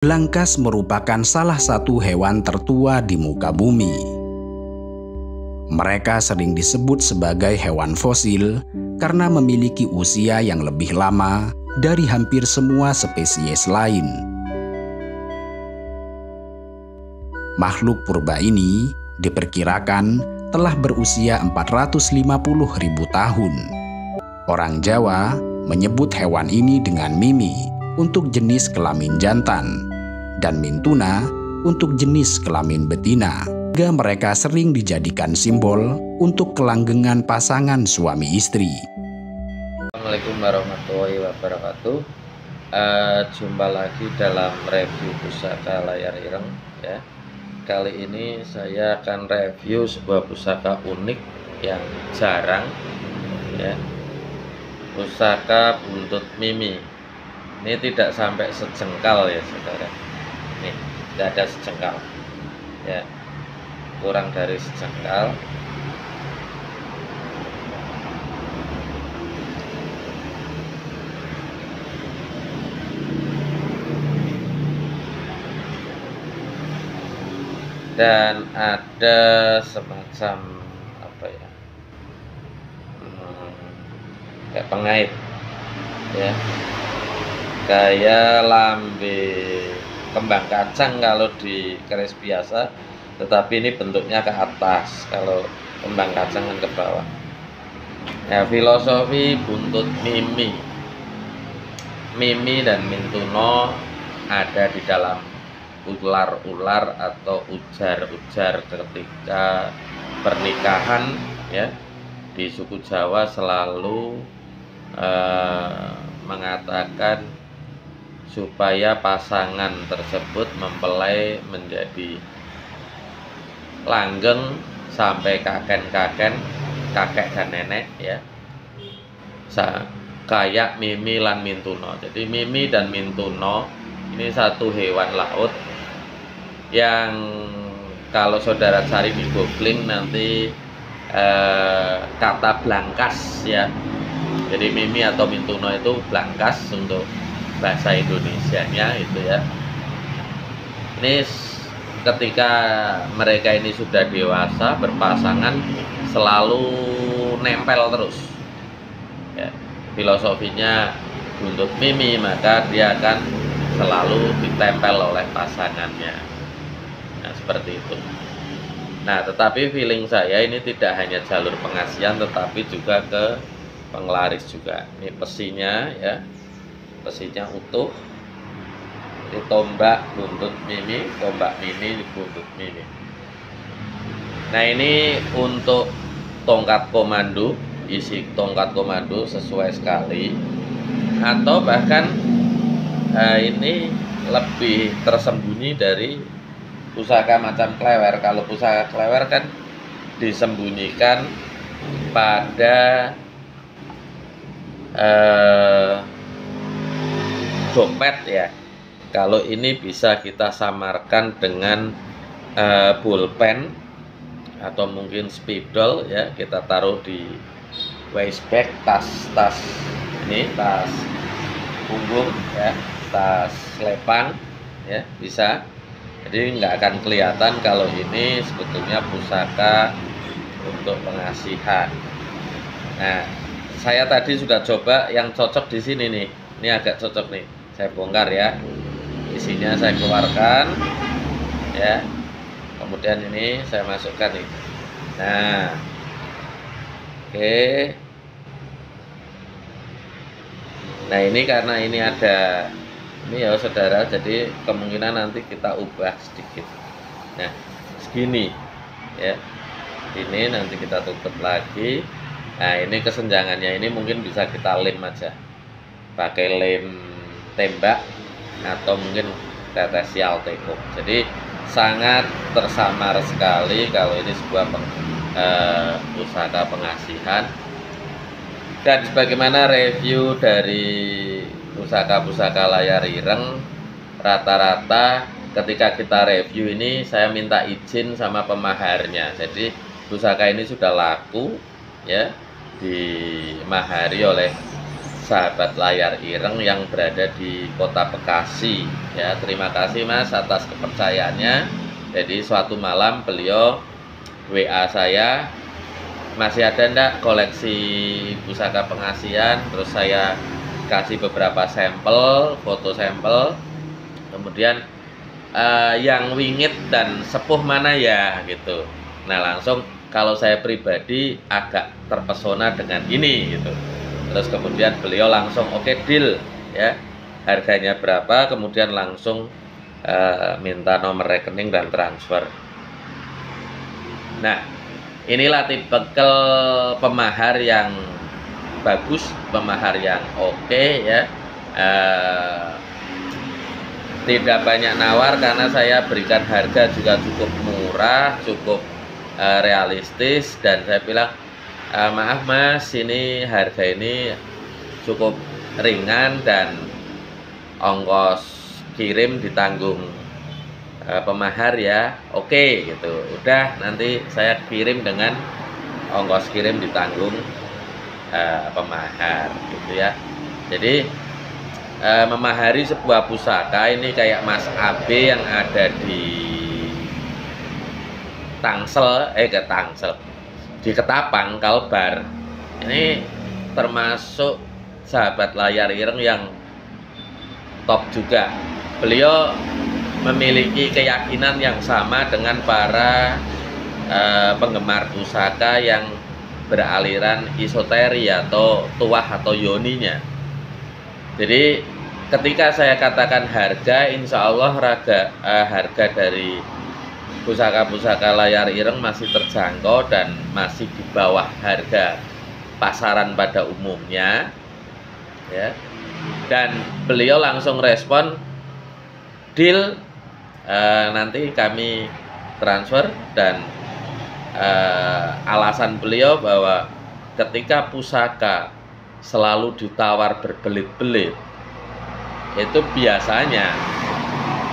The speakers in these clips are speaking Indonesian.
Blangkas merupakan salah satu hewan tertua di muka bumi. Mereka sering disebut sebagai hewan fosil karena memiliki usia yang lebih lama dari hampir semua spesies lain. Makhluk purba ini diperkirakan telah berusia 450 ribu tahun. Orang Jawa menyebut hewan ini dengan mimi untuk jenis kelamin jantan dan mintuna untuk jenis kelamin betina. Juga mereka sering dijadikan simbol untuk kelanggengan pasangan suami istri. Assalamualaikum warahmatullahi wabarakatuh. Uh, jumpa lagi dalam review pusaka layar ireng ya. Kali ini saya akan review sebuah pusaka unik yang jarang ya. Pusaka buntut mimi. Ini tidak sampai sejengkal ya saudara nih tidak ada sejengkal. Ya kurang dari sejengkal. Dan ada semacam apa ya hmm, kayak pengait. Ya kayak lambe kembang kacang kalau di keris biasa tetapi ini bentuknya ke atas. Kalau kembang kacang kan ke bawah. Ya filosofi buntut mimi. Mimi dan mintuno ada di dalam ular-ular atau ujar-ujar ketika pernikahan ya. Di suku Jawa selalu uh, mengatakan supaya pasangan tersebut mempelai menjadi langgeng sampai kakek-kakek kakek dan nenek ya. Sa kayak Mimi lan Mintuno. Jadi Mimi dan Mintuno ini satu hewan laut yang kalau saudara cari di googling nanti eh, kata blangkas ya. Jadi Mimi atau Mintuno itu blangkas untuk bahasa Indonesia-nya itu ya. Ini ketika mereka ini sudah dewasa berpasangan selalu nempel terus. Ya, filosofinya untuk mimi maka dia akan selalu ditempel oleh pasangannya. Nah seperti itu. Nah tetapi feeling saya ini tidak hanya jalur pengasihan tetapi juga ke penglaris juga. Ini pesinya ya besinya utuh. Ini tombak buntut mini tombak mini buntut mini. Nah ini untuk tongkat komando isi tongkat komando sesuai sekali. Atau bahkan eh, ini lebih tersembunyi dari pusaka macam klewer. Kalau pusaka klewer kan disembunyikan pada eh, dompet ya. Kalau ini bisa kita samarkan dengan uh, pulpen atau mungkin spidol ya kita taruh di waist bag tas tas ini tas punggung ya tas lepang ya bisa. Jadi nggak akan kelihatan kalau ini sebetulnya pusaka untuk pengasihan. Nah saya tadi sudah coba yang cocok di sini nih. Ini agak cocok nih saya bongkar ya. Isinya saya keluarkan ya. Kemudian ini saya masukkan nih nah. Oke. Nah ini karena ini ada ini ya saudara jadi kemungkinan nanti kita ubah sedikit. Nah segini ya. Ini nanti kita tutup lagi. Nah ini kesenjangannya ini mungkin bisa kita lem aja. Pakai lem tembak atau mungkin tetes sial teko. Jadi sangat tersamar sekali kalau ini sebuah peng, uh, usaha pengasihan. Dan sebagaimana review dari pusaka-pusaka layar ireng rata-rata ketika kita review ini saya minta izin sama pemaharnya. Jadi pusaka ini sudah laku ya dimahari oleh sahabat layar ireng yang berada di kota Bekasi. Ya terima kasih mas atas kepercayaannya. Jadi suatu malam beliau WA saya masih ada ndak koleksi pusaka pengasian terus saya kasih beberapa sampel foto sampel. Kemudian uh, yang wingit dan sepuh mana ya? Gitu. Nah langsung kalau saya pribadi agak terpesona dengan ini gitu terus kemudian beliau langsung oke okay, deal ya. Harganya berapa? Kemudian langsung uh, minta nomor rekening dan transfer. Nah inilah tipe pemahar yang bagus pemahar yang oke okay, ya. Uh, tidak banyak nawar karena saya berikan harga juga cukup murah cukup uh, realistis dan saya bilang uh, maaf mas ini harga ini cukup ringan dan ongkos kirim ditanggung uh, pemahar ya. Oke okay, gitu. Udah nanti saya kirim dengan ongkos kirim ditanggung uh, pemahar gitu ya. Jadi uh, memahari sebuah pusaka ini kayak Mas Abe yang ada di Tangsel eh ke Tangsel di Ketapang Kalbar. Ini termasuk sahabat layar ireng yang top juga. Beliau memiliki keyakinan yang sama dengan para uh, penggemar pusaka yang beraliran isoteri atau tuah atau yoninya. Jadi ketika saya katakan harga insya Allah raga, uh, harga dari pusaka-pusaka layar ireng masih terjangkau dan masih di bawah harga pasaran pada umumnya ya. Dan beliau langsung respon deal uh, nanti kami transfer dan uh, alasan beliau bahwa ketika pusaka selalu ditawar berbelit-belit itu biasanya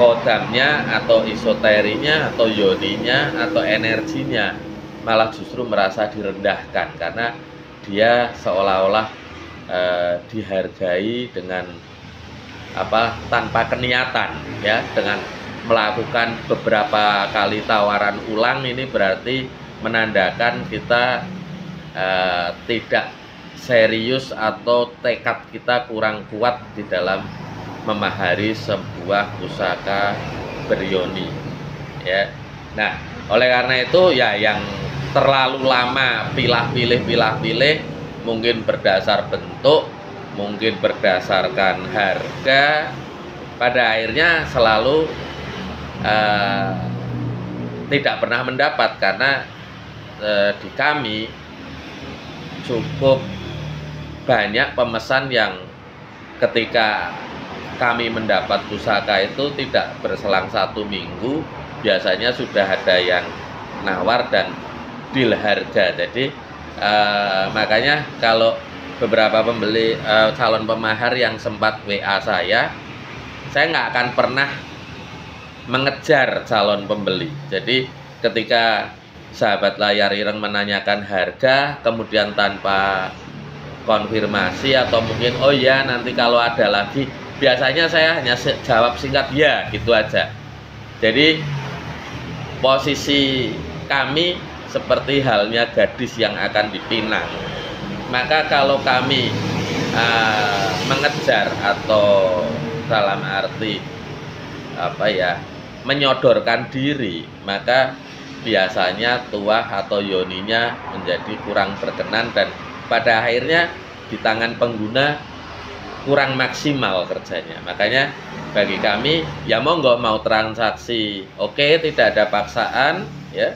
kodamnya atau isoterinya atau yoninya atau energinya malah justru merasa direndahkan karena dia seolah-olah e, dihargai dengan apa tanpa keniatan ya. Dengan melakukan beberapa kali tawaran ulang ini berarti menandakan kita e, tidak serius atau tekad kita kurang kuat di dalam memahari sebuah pusaka berioni. Ya. Nah oleh karena itu ya yang terlalu lama pilah-pilih pilah-pilih mungkin berdasar bentuk mungkin berdasarkan harga pada akhirnya selalu uh, tidak pernah mendapat karena uh, di kami cukup banyak pemesan yang ketika kami mendapat pusaka itu tidak berselang satu minggu biasanya sudah ada yang nawar dan deal harga jadi uh, makanya kalau beberapa pembeli uh, calon pemahar yang sempat WA saya saya nggak akan pernah mengejar calon pembeli. Jadi ketika sahabat layar ireng menanyakan harga kemudian tanpa konfirmasi atau mungkin oh ya nanti kalau ada lagi biasanya saya hanya jawab singkat ya gitu aja. Jadi posisi kami seperti halnya gadis yang akan dipinang. Maka kalau kami uh, mengejar atau dalam arti apa ya menyodorkan diri maka biasanya tuah atau yoninya menjadi kurang berkenan dan pada akhirnya di tangan pengguna kurang maksimal kerjanya. Makanya bagi kami ya mau nggak mau transaksi. Oke tidak ada paksaan ya.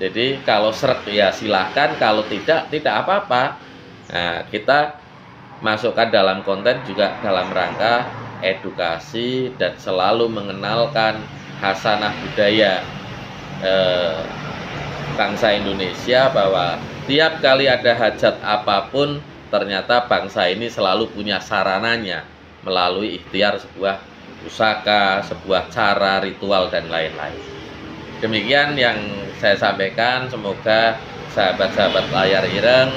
Jadi kalau seret ya silahkan kalau tidak tidak apa-apa. Nah kita masukkan dalam konten juga dalam rangka edukasi dan selalu mengenalkan hasanah budaya eh, bangsa Indonesia bahwa tiap kali ada hajat apa pun ternyata bangsa ini selalu punya sarananya melalui ikhtiar sebuah pusaka, sebuah cara, ritual, dan lain-lain. Demikian yang saya sampaikan, semoga sahabat-sahabat layar ireng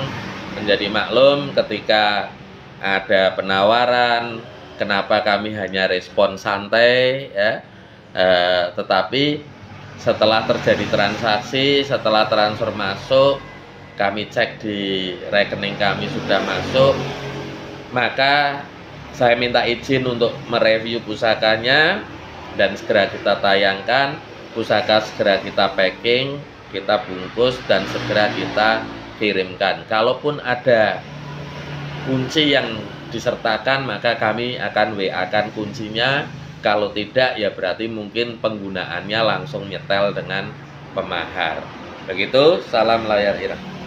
menjadi maklum ketika ada penawaran, kenapa kami hanya respon santai ya. Eh, tetapi setelah terjadi transaksi, setelah transfer masuk, kami cek di rekening kami sudah masuk, maka saya minta izin untuk mereview pusakanya dan segera kita tayangkan. Pusaka segera kita packing kita bungkus dan segera kita kirimkan. Kalaupun ada kunci yang disertakan maka kami akan WA kan kuncinya. Kalau tidak ya berarti mungkin penggunaannya langsung nyetel dengan pemahar. Begitu salam layar irah